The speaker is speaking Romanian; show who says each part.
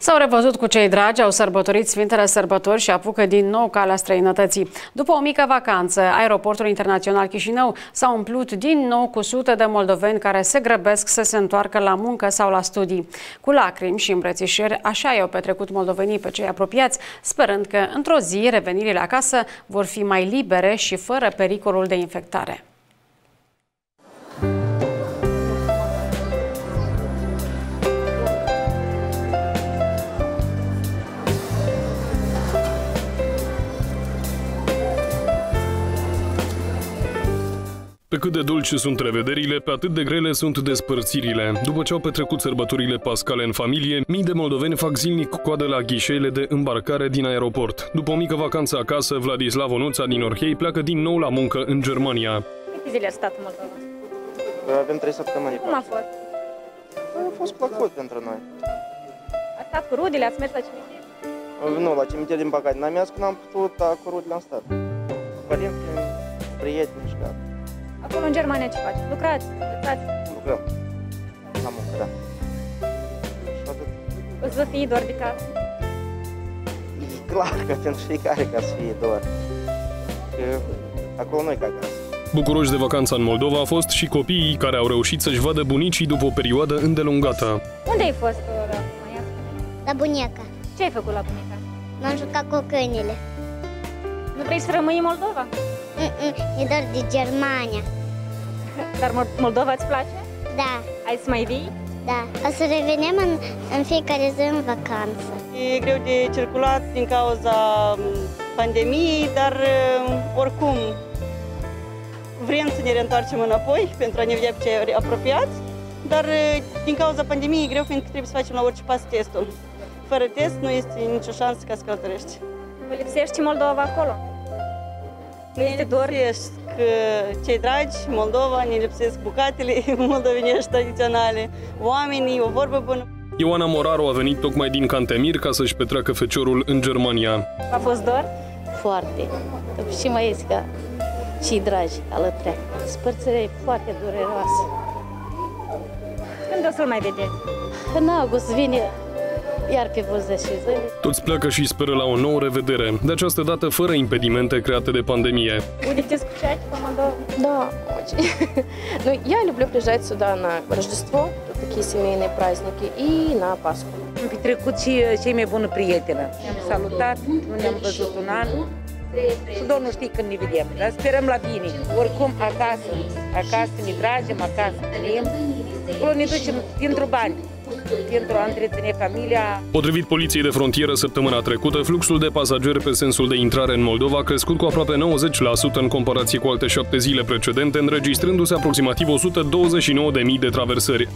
Speaker 1: S-au revăzut cu cei dragi, au sărbătorit Sfintele Sărbători și apucă din nou calea străinătății. După o mică vacanță, aeroportul internațional Chișinău s-a umplut din nou cu sute de moldoveni care se grăbesc să se întoarcă la muncă sau la studii. Cu lacrimi și îmbrățișări, așa i-au petrecut moldovenii pe cei apropiați, sperând că într-o zi revenirile acasă vor fi mai libere și fără pericolul de infectare.
Speaker 2: Pe cât de dulci sunt revederile, pe atât de grele sunt despărțirile. După ce au petrecut sărbătorile pascale în familie, mii de moldoveni fac zilnic coadă la ghișeele de îmbarcare din aeroport. După o mică vacanță acasă, Vladislav Onuța din Orhei pleacă din nou la muncă în Germania.
Speaker 3: Câte zile a stat în Moldova?
Speaker 4: Avem trei săptămâni.
Speaker 3: Cum a fost?
Speaker 4: A fost plăcut pentru noi.
Speaker 3: A stat cu rudele, ați mers la cimitir?
Speaker 4: Nu, la cimitir din păcate n-am mers când am putut, dar cu rudele am stat. Cu părinți, prieteni și gata.
Speaker 3: Acolo în Germania ce faci? Lucrați? Învățați?
Speaker 4: Lucrăm. La muncă, da. Și atât.
Speaker 3: Îți vă fii doar de casă?
Speaker 4: E clar că pentru fiecare ca să fie doar. Că acolo nu e ca acasă.
Speaker 2: Bucuroși de vacanța în Moldova au fost și copiii care au reușit să-și vadă bunicii după o perioadă îndelungată.
Speaker 3: Unde ai fost, Laura? Maia?
Speaker 5: La bunica.
Speaker 3: Ce ai făcut la bunica?
Speaker 5: M-am jucat cu câinele.
Speaker 3: Nu vrei să rămâi în Moldova?
Speaker 5: Mm-mm, e doar de Germania.
Speaker 3: Dar Mol- Moldova îți place?
Speaker 5: Da,
Speaker 3: Ai să mai vii?
Speaker 5: da. O să revenim în, în fiecare zi în vacanță.
Speaker 6: E greu de circulat din cauza m, pandemiei, dar m, oricum vrem să ne reîntoarcem înapoi pentru a ne vedea pe cei apropiați, dar e, din cauza pandemiei e greu fiindcă trebuie să facem la orice pas testul. Fără test nu este nicio șansă ca să călătorești.
Speaker 3: Vă lipsește Moldova acolo? Nu este dor?
Speaker 6: Lipsesc uh, cei dragi, Moldova, ne lipsesc bucatele moldovenești tradiționale, oamenii, o vorbă bună.
Speaker 2: Ioana Moraru a venit tocmai din Cantemir ca să-și petreacă feciorul în Germania.
Speaker 3: A fost dor?
Speaker 7: foarte. Și mai este ca și dragi alături. Spărțire foarte dureroasă.
Speaker 3: Când o să-l mai vedeți?
Speaker 7: În august vine iar pe vreo 10 zile.
Speaker 2: Toți pleacă și speră la o nouă revedere, de această dată fără impedimente create de pandemie.
Speaker 3: Будете скучать по Молдове?
Speaker 8: Да, очень. Ну, я люблю приезжать сюда на Рождество, тут такие семейные праздники, и на Пасху.
Speaker 9: Am petrecut și uh, cei mai bună prietenă. Ne-am salutat, nu ne-am văzut un an. Și Domnul știe când ne vedem, dar sperăm la bine. Oricum, acasă, acasă ne tragem, acasă venim. Acolo ne ducem pentru bani, pentru a întreține familia.
Speaker 2: Potrivit Poliției de Frontieră, săptămâna trecută, fluxul de pasageri pe sensul de intrare în Moldova a crescut cu aproape 90% în comparație cu alte șapte zile precedente, înregistrându-se aproximativ 129.000 de traversări.